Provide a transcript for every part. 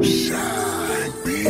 Shine, bitch.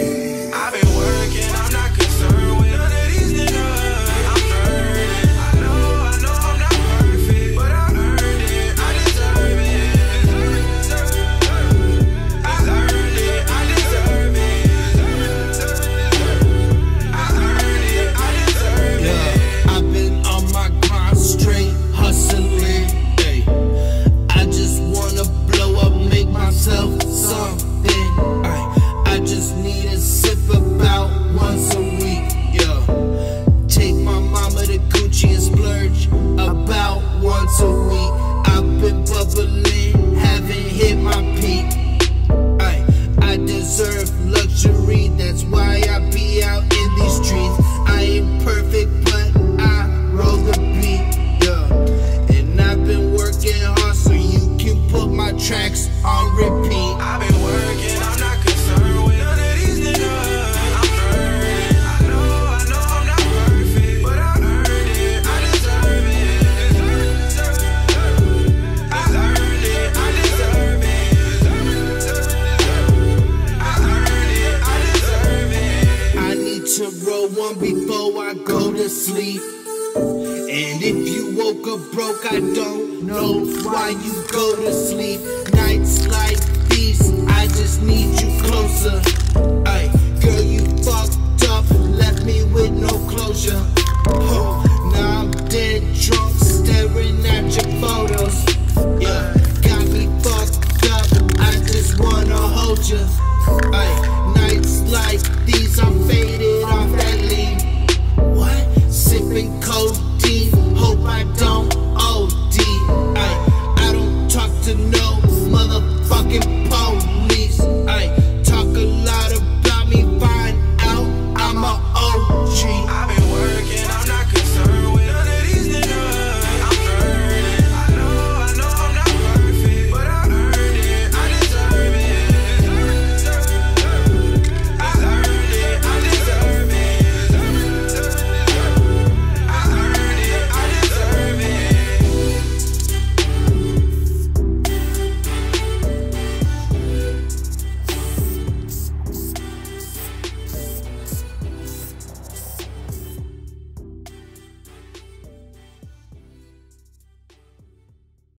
one before I go to sleep. And if you woke up broke, I don't know why you go to sleep. Nights like